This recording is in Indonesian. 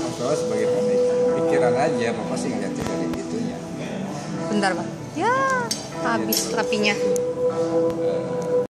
Mas Bawa sebagai pemilik pikiran aja bapak sih ngeliatnya dari itunya. bentar Pak? ya iya, habis rapinya